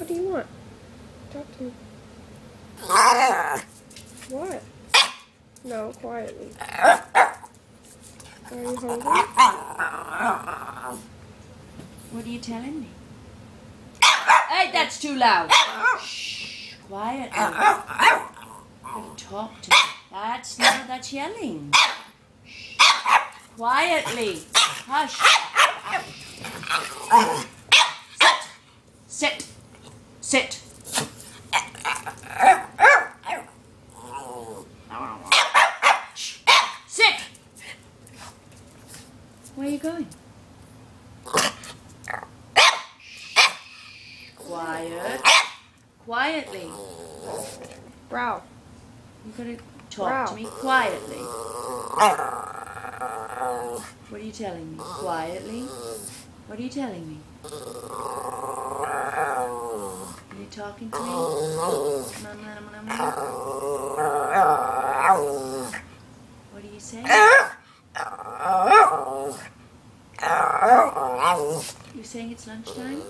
What do you want? Talk to me. What? No, quietly. Are you hungry? What are you telling me? Hey, that's too loud. Shh, quietly. Talk to me. That's no, that's yelling. Shh. Quietly. Hush. Sit. Sit. Sit. Shh. Sit. Where are you going? Quiet. Quietly. Ralph. You gotta talk Wow. to me quietly. What are you telling me? Quietly? What are you telling me? Talking to me? What are you saying? You're saying it's lunchtime?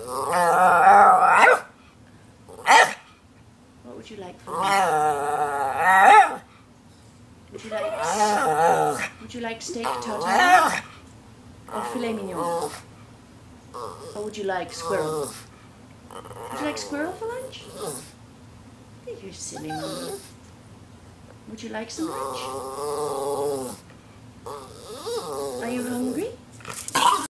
What would you like for lunch? Would you like Would you like steak tartare or filet mignon? Or would you like squirrel? Would you like squirrel for lunch? You're silly. Would you like some lunch? You?